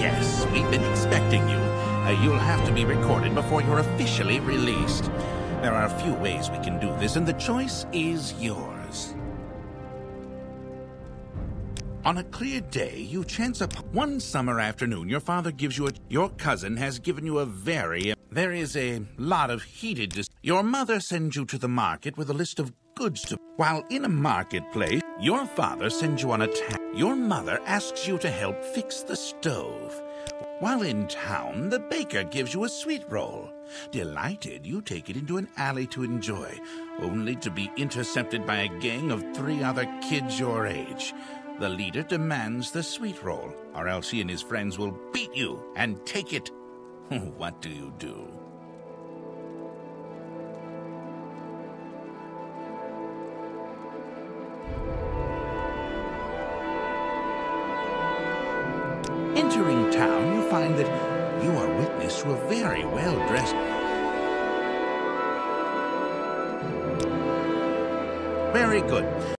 we've been expecting you. Uh, you'll have to be recorded before you're officially released. There are a few ways we can do this, and the choice is yours. On a clear day, you chance upon one summer afternoon. Your father gives you a. Your cousin has given you a very. There is a lot of heated. Dis- your mother sends you to the market with a list of goods to. While in a marketplace, your father sends you on a task. Your mother asks you to help fix the stove. While in town, the baker gives you a sweet roll. Delighted, you take it into an alley to enjoy, only to be intercepted by a gang of three other kids your age. The leader demands the sweet roll, or else he and his friends will beat you and take it. what do you do? Entering town, you find that you are witness to a very well dressed. Very good.